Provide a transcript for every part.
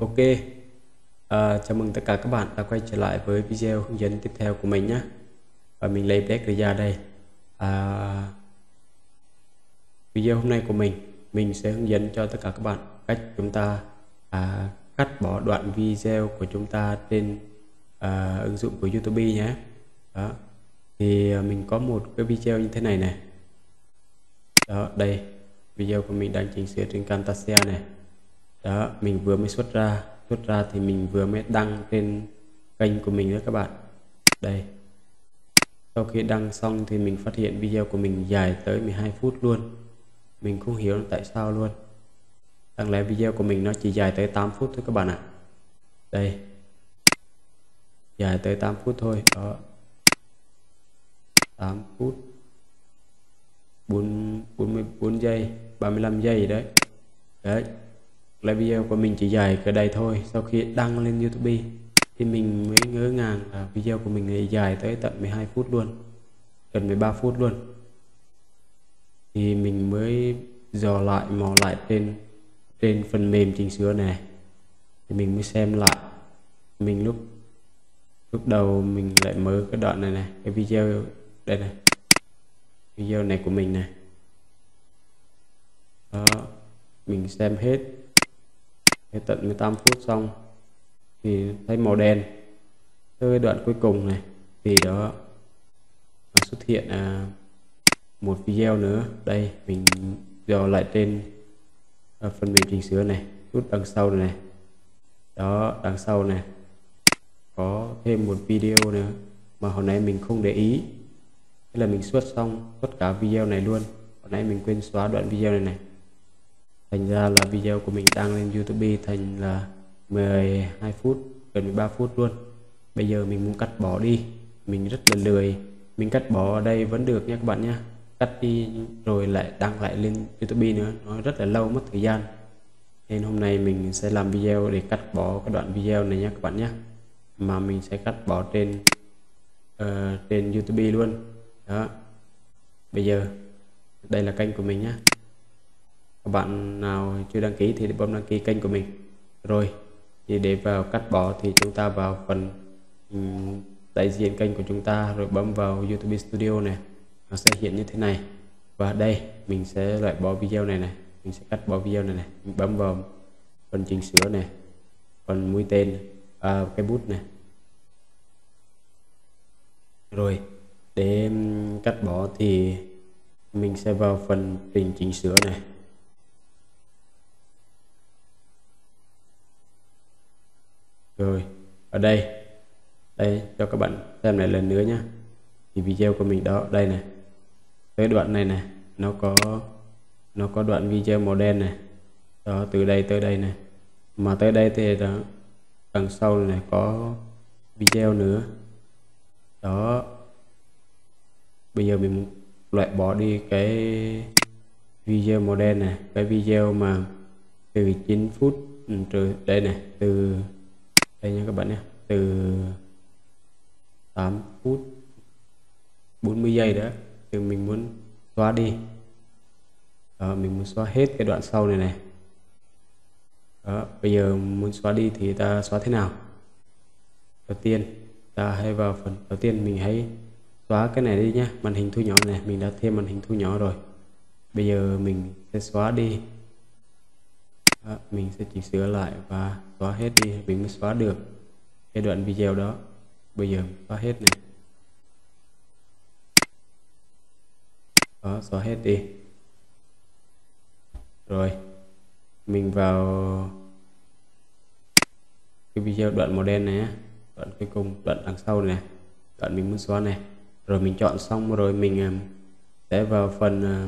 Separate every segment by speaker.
Speaker 1: Ok. À, Chào mừng tất cả các bạn đã quay trở lại với video hướng dẫn tiếp theo của mình nhé. Và mình lấy black ra đây. À, Video hôm nay của mình Mình sẽ hướng dẫn cho tất cả các bạn cách chúng ta à, cắt bỏ đoạn video của chúng ta trên à, ứng dụng của YouTube nhé. Đó. Thì à, mình có một cái video như thế này này. Đó đây. Video của mình đang chỉnh sửa trên Camtasia này đó mình vừa mới xuất ra. Xuất ra thì mình vừa mới đăng trên kênh của mình đó các bạn. Đây. Sau khi đăng xong thì mình phát hiện video của mình dài tới 12 phút luôn. Mình không hiểu tại sao luôn. Đáng lẽ video của mình nó chỉ dài tới 8 phút thôi các bạn ạ. Đây. Dài tới 8 phút thôi. Đó. 8 phút. 4, 44 giây 35 giây đấy. Đấy là video của mình chỉ dài cỡ đây thôi. Sau khi đăng lên YouTube, thì mình mới ngỡ ngàng là video của mình này dài tới tận 12 phút luôn, gần 13 phút luôn. Thì mình mới dò lại, mò lại trên trên phần mềm chỉnh sửa này. Thì mình mới xem lại. Mình lúc lúc đầu mình lại mở cái đoạn này này, cái video đây này, video này của mình này. Đó, mình xem hết. Thế tận 18 phút xong thì thấy màu đen. Tới đoạn cuối cùng này thì đó xuất hiện à, một video nữa. Đây mình dò lại trên à, phần mềm chỉnh sửa này chút đằng sau này, này. Đó đằng sau này có thêm một video nữa mà hồi nãy mình không để ý. Thế là mình xuất xong tất cả video này luôn. Hồi nãy mình quên xóa đoạn video này này thành ra là video của mình đăng lên YouTube thành là 12 phút gần 13 phút luôn. Bây giờ mình muốn cắt bỏ đi. Mình rất là lười. Mình cắt bỏ ở đây vẫn được nha các bạn nhé cắt đi rồi lại đăng lại lên YouTube nữa. Nó rất là lâu mất thời gian. Nên hôm nay mình sẽ làm video để cắt bỏ cái đoạn video này nha các bạn nhé mà mình sẽ cắt bỏ trên uh, trên YouTube luôn. Đó. Bây giờ đây là kênh của mình nhé các bạn nào chưa đăng ký thì bấm đăng ký kênh của mình. Rồi thì để vào cắt bỏ thì chúng ta vào phần đại diện kênh của chúng ta rồi bấm vào YouTube Studio này. Nó sẽ hiện như thế này. Và đây mình sẽ loại bỏ video này này. Mình sẽ cắt bỏ video này này. Mình bấm vào phần chỉnh sửa này phần mũi tên à, cái bút này. Rồi để cắt bỏ thì mình sẽ vào phần trình chỉnh sửa này. Rồi ở đây. Đây cho các bạn xem lại lần nữa nhé thì video của mình đó đây này. Tới đoạn này này nó có nó có đoạn video màu đen này. Đó từ đây tới đây này. Mà tới đây thì đó, đằng sau này có video nữa. Đó. Bây giờ mình loại bỏ đi cái video màu đen này. Cái video mà từ 9 phút trừ đây này từ đây nha các bạn nhé. Từ 8 phút 40 giây đó thì mình muốn xóa đi. Đó, mình muốn xóa hết cái đoạn sau này này. Đó, bây giờ muốn xóa đi thì ta xóa thế nào? Đầu tiên ta hãy vào phần đầu tiên mình hãy xóa cái này đi nhé màn hình thu nhỏ này mình đã thêm màn hình thu nhỏ rồi. Bây giờ mình sẽ xóa đi đó, mình sẽ chỉnh sửa lại và xóa hết đi mình mới xóa được cái đoạn video đó. Bây giờ xóa hết này. Đó xóa hết đi. Rồi mình vào cái video đoạn màu đen này đoạn cuối cùng đoạn đằng sau này đoạn mình muốn xóa này. Rồi mình chọn xong rồi mình à, sẽ vào phần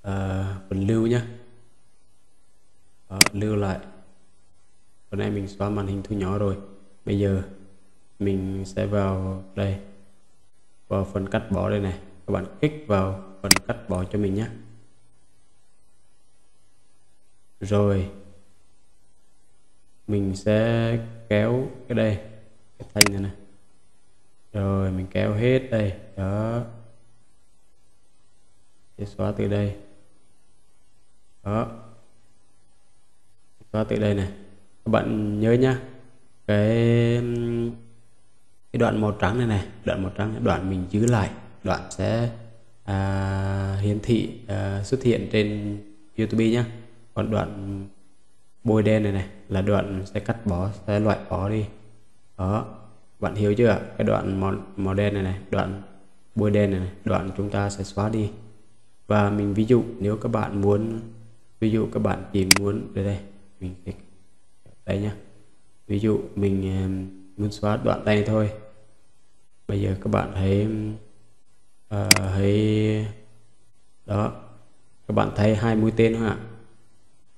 Speaker 1: uh, phần lưu nhé đó, lưu lại hôm nay mình xóa màn hình thu nhỏ rồi. Bây giờ mình sẽ vào đây, vào phần cắt bỏ đây này. Các bạn kích vào phần cắt bỏ cho mình nhé. Rồi, mình sẽ kéo cái đây, cái thanh này này. Rồi, mình kéo hết đây. Đó. Sẽ xóa từ đây. Đó. Xóa từ đây này các bạn nhớ nhá cái cái đoạn màu trắng này này đoạn màu trắng này, đoạn mình giữ lại đoạn sẽ à, hiển thị à, xuất hiện trên YouTube nhá. Còn đoạn bôi đen này này là đoạn sẽ cắt bỏ sẽ loại bỏ đi. Đó bạn hiểu chưa cái đoạn màu, màu đen này này đoạn bôi đen này, này đoạn chúng ta sẽ xóa đi. Và mình ví dụ nếu các bạn muốn ví dụ các bạn chỉ muốn đây đây mình đây nhá. Ví dụ mình ờ, muốn xóa đoạn tay này thôi. Bây giờ các bạn thấy uh, thấy đó các bạn thấy hai mũi tên không ạ.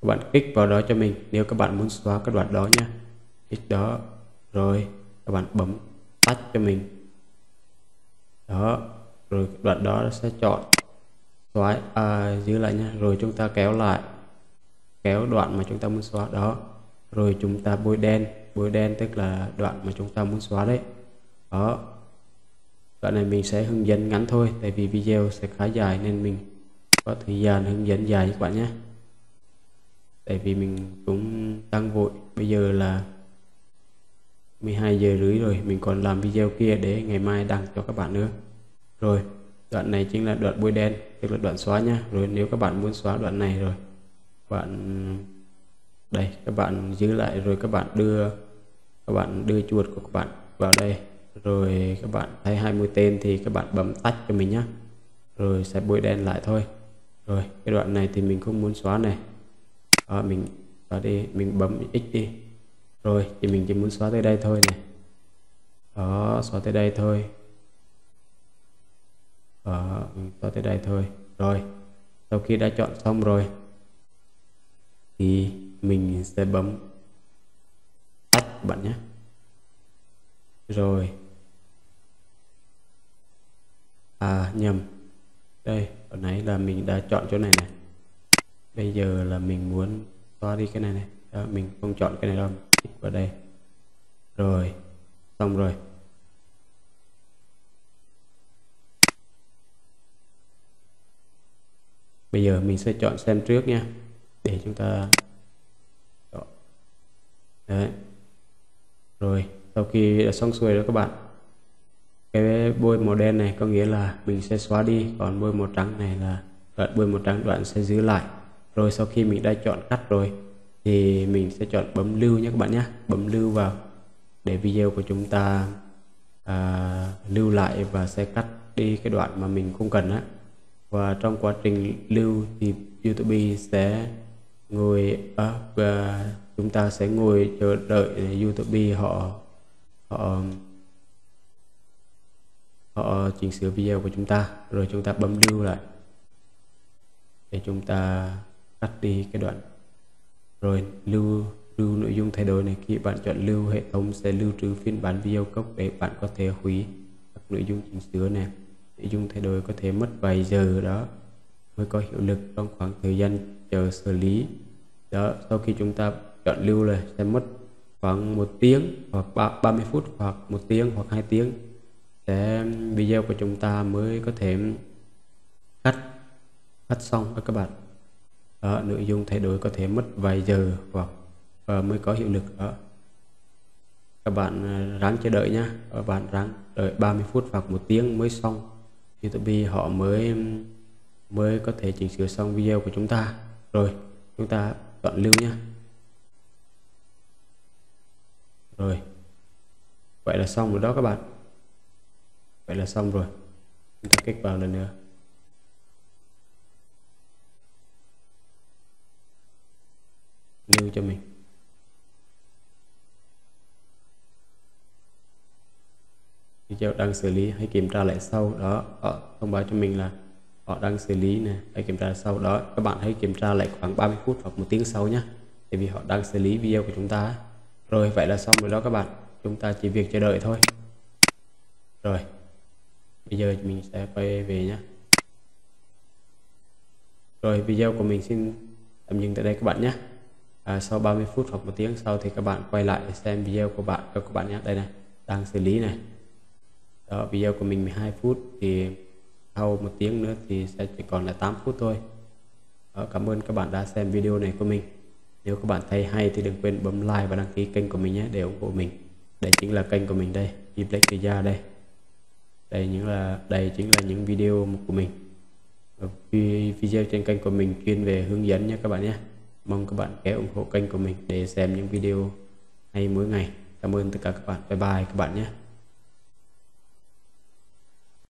Speaker 1: Các bạn kích vào đó cho mình nếu các bạn muốn xóa cái đoạn đó nhá. Kích đó rồi các bạn bấm tắt cho mình. Đó rồi đoạn đó sẽ chọn xóa à, giữ lại nhá. Rồi chúng ta kéo lại kéo đoạn mà chúng ta muốn xóa đó rồi chúng ta bôi đen. Bôi đen tức là đoạn mà chúng ta muốn xóa đấy. Đó. Đoạn này mình sẽ hướng dẫn ngắn thôi, tại vì video sẽ khá dài nên mình có thời gian hướng dẫn dài các bạn nhé. Tại vì mình cũng tăng vội. Bây giờ là 12 giờ rưỡi rồi, mình còn làm video kia để ngày mai đăng cho các bạn nữa. Rồi, đoạn này chính là đoạn bôi đen, tức là đoạn xóa nhá. Rồi nếu các bạn muốn xóa đoạn này rồi bạn đây các bạn giữ lại rồi các bạn đưa các bạn đưa chuột của các bạn vào đây. Rồi các bạn thấy hai mũi tên thì các bạn bấm tách cho mình nhé rồi sẽ bôi đen lại thôi. Rồi cái đoạn này thì mình không muốn xóa này. À, mình xóa đi mình bấm x đi. Rồi thì mình chỉ muốn xóa tới đây thôi này. Đó xóa tới đây thôi. Đó, mình xóa tới đây thôi. Rồi sau khi đã chọn xong rồi thì mình sẽ bấm tắt bạn nhé. Rồi. À nhầm. Đây hồi nãy là mình đã chọn chỗ này này. Bây giờ là mình muốn xóa đi cái này này. Đó, mình không chọn cái này đâu. Kích vào đây. Rồi xong rồi. Bây giờ mình sẽ chọn xem trước nha để chúng ta đấy. Rồi sau khi đã xong xuôi rồi các bạn cái bôi màu đen này có nghĩa là mình sẽ xóa đi còn bôi màu trắng này là đoạn bôi màu trắng đoạn sẽ giữ lại. Rồi sau khi mình đã chọn cắt rồi thì mình sẽ chọn bấm lưu nhé các bạn nhé. Bấm lưu vào để video của chúng ta à, lưu lại và sẽ cắt đi cái đoạn mà mình không cần á. Và trong quá trình lưu thì YouTube sẽ ngồi và chúng ta sẽ ngồi chờ đợi YouTube. Họ họ họ chỉnh sửa video của chúng ta, rồi chúng ta bấm lưu lại để chúng ta cắt đi cái đoạn. Rồi lưu lưu nội dung thay đổi này, khi bạn chọn lưu, hệ thống sẽ lưu trữ phiên bản video gốc để bạn có thể hủy các nội dung chỉnh sửa này. Nội dung thay đổi có thể mất vài giờ đó mới có hiệu lực trong khoảng thời gian chờ xử lý. Đó sau khi chúng ta chọn lưu là sẽ mất khoảng một tiếng hoặc 30 phút hoặc một tiếng hoặc hai tiếng. Để video của chúng ta mới có thể cắt cắt xong các bạn. Đó, nội dung thay đổi có thể mất vài giờ hoặc uh, mới có hiệu lực. Đó. Các bạn ờ, ráng chờ đợi nhá. Các bạn ráng đợi 30 phút hoặc một tiếng mới xong. YouTube họ mới mới có thể chỉnh sửa xong video của chúng ta. Rồi, chúng ta chọn lưu nhé rồi. Vậy là xong rồi đó các bạn. Vậy là xong rồi. Chúng ta kích vào lần nữa. Lưu cho mình. Video đang xử lý hãy kiểm tra lại sau đó ờ, thông báo cho mình là họ đang xử lý này hãy kiểm tra sau đó. Các bạn hãy kiểm tra lại khoảng 30 phút hoặc một tiếng sau nhé. Tại vì họ đang xử lý video của chúng ta. Rồi vậy là xong rồi đó các bạn. Chúng ta chỉ việc chờ đợi thôi. Rồi bây giờ mình sẽ quay về nhé. Rồi video của mình xin tạm dừng tại đây các bạn nhé. À, sau 30 phút hoặc một tiếng sau thì các bạn quay lại để xem video của bạn các bạn nhé. Đây này đang xử lý này. Đó video của mình 12 phút thì sau một tiếng nữa thì sẽ chỉ còn là 8 phút thôi. Đó, cảm ơn các bạn đã xem video này của mình. Nếu các bạn thấy hay thì đừng quên bấm like và đăng ký kênh của mình nhé để ủng hộ mình. Đây chính là kênh của mình đây Iplex Gia đây. Đây những là đây chính là những video của mình. Video trên kênh của mình chuyên về hướng dẫn nha các bạn nhé. Mong các bạn kéo ủng hộ kênh của mình để xem những video hay mỗi ngày. Cảm ơn tất cả các bạn. Bye bye các bạn nhé.